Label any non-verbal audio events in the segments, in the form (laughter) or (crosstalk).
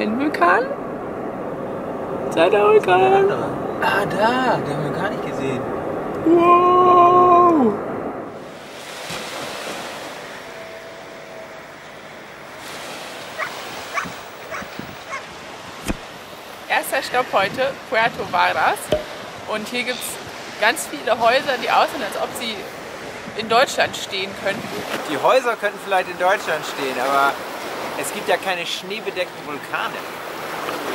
Ein Vulkan? Zweiter Vulkan. Ah, da, den haben wir gar nicht gesehen. Wow. Erster Stopp heute, Puerto Varas. Und hier gibt es ganz viele Häuser, die aussehen, als ob sie in Deutschland stehen könnten. Die Häuser könnten vielleicht in Deutschland stehen, aber es gibt ja keine schneebedeckten Vulkane.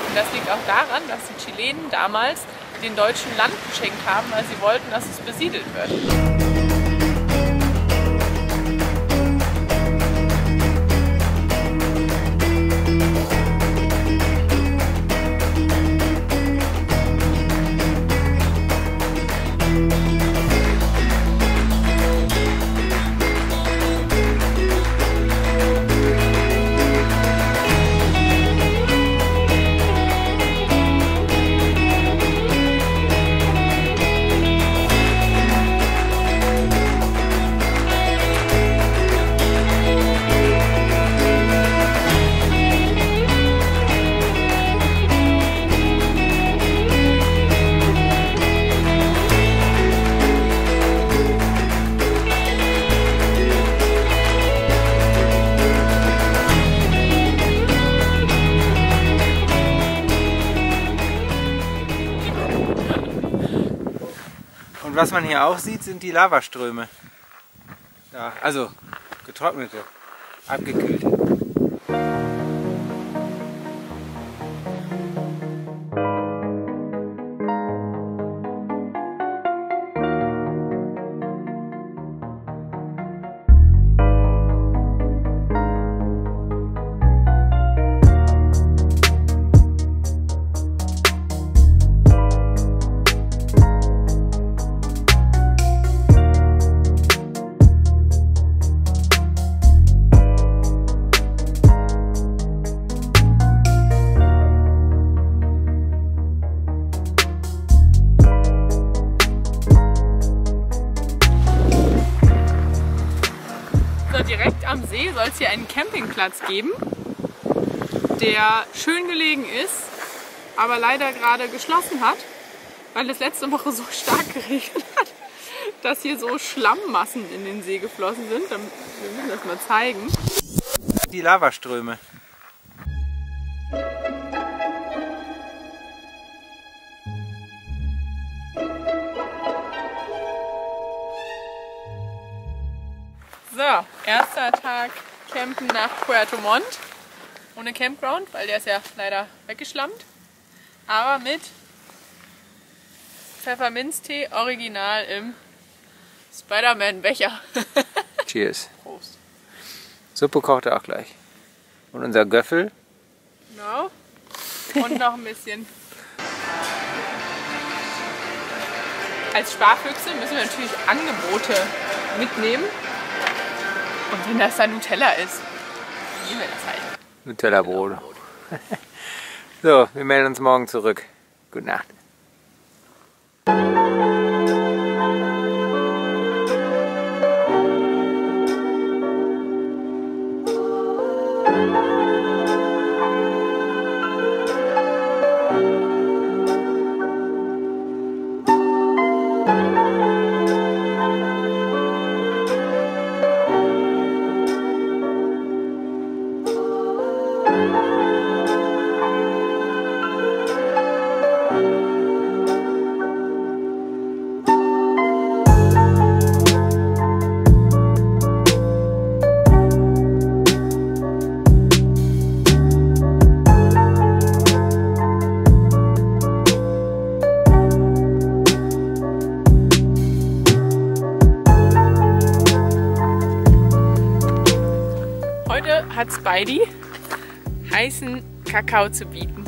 Und das liegt auch daran, dass die Chilenen damals den Deutschen Land geschenkt haben, weil sie wollten, dass es besiedelt wird. Und was man hier auch sieht, sind die Lavaströme. Da, also getrocknete, abgekühlte. Am See soll es hier einen Campingplatz geben, der schön gelegen ist, aber leider gerade geschlossen hat, weil es letzte Woche so stark (laughs) geregnet hat, dass hier so Schlammmassen in den See geflossen sind. Wir müssen das mal zeigen. Die Lavaströme. So, erster Tag Campen nach Puerto Montt. Ohne Campground, weil der ist ja leider weggeschlammt. Aber mit Pfefferminztee original im Spider-Man-Becher. (laughs) Cheers. Prost. Suppe kocht er auch gleich. Und unser Göffel. Genau. Und noch ein bisschen. Als Sparfüchse müssen wir natürlich Angebote mitnehmen. Und wenn das dann Nutella ist, nehmen wir das halt. Nutella-Brot. (laughs) So, wir melden uns morgen zurück. Gute Nacht. Heute hat Spidey heißen Kakao zu bieten.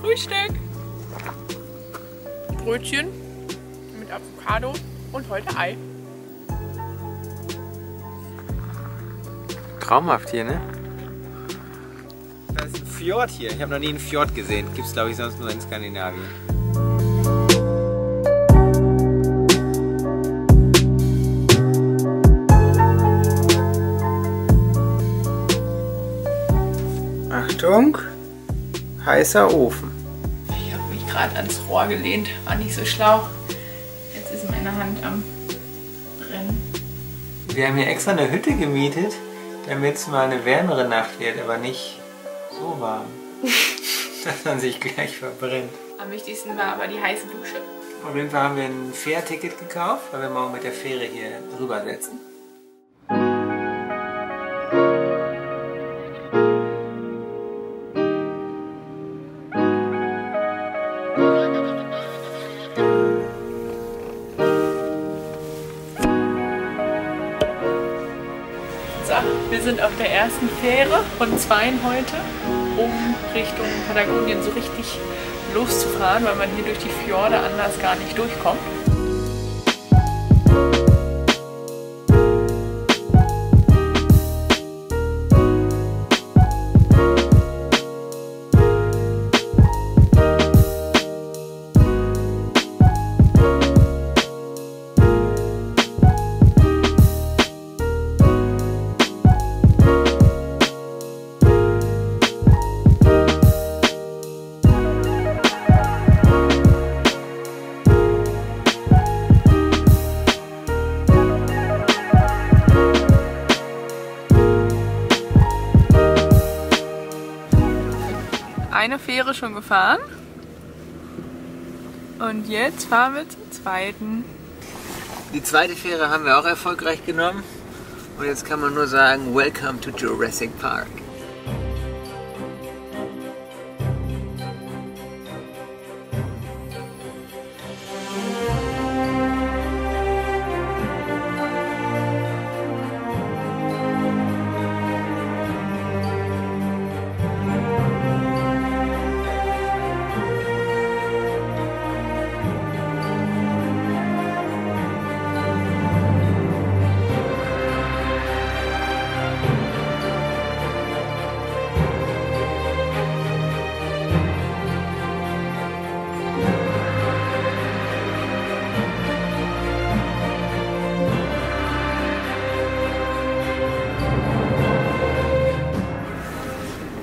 Frühstück. Brötchen mit Avocado und heute Ei. Traumhaft hier, ne? Da ist ein Fjord hier. Ich habe noch nie einen Fjord gesehen. Gibt's glaube ich sonst nur in Skandinavien. Achtung, heißer Ofen. Ich habe mich gerade ans Rohr gelehnt, war nicht so schlau. Jetzt ist meine Hand am Brennen. Wir haben hier extra eine Hütte gemietet, damit es mal eine wärmere Nacht wird, aber nicht so warm, (laughs) dass man sich gleich verbrennt. Am wichtigsten war aber die heiße Dusche. Auf jeden Fall haben wir ein Fährticket gekauft, weil wir morgen mit der Fähre hier rübersetzen. Wir sind auf der ersten Fähre von zweien heute, um Richtung Patagonien so richtig loszufahren, weil man hier durch die Fjorde anders gar nicht durchkommt. Eine Fähre schon gefahren. Und jetzt fahren wir zur zweiten. Die zweite Fähre haben wir auch erfolgreich genommen. Und jetzt kann man nur sagen, Welcome to Jurassic Park.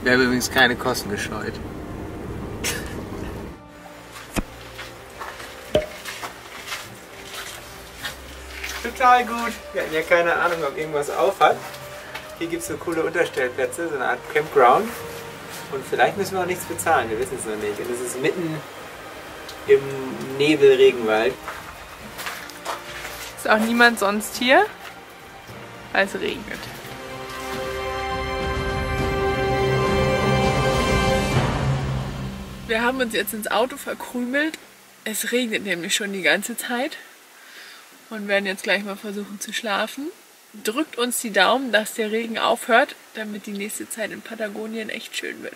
Wir haben übrigens keine Kosten gescheut. Total gut. Wir hatten ja keine Ahnung, ob irgendwas auf hat. Hier gibt es so coole Unterstellplätze, so eine Art Campground. Und vielleicht müssen wir auch nichts bezahlen, wir wissen es noch nicht. Und es ist mitten im Nebelregenwald. Ist auch niemand sonst hier, weil es regnet. Wir haben uns jetzt ins Auto verkrümelt. Es regnet nämlich schon die ganze Zeit und werden jetzt gleich mal versuchen zu schlafen. Drückt uns die Daumen, dass der Regen aufhört, damit die nächste Zeit in Patagonien echt schön wird.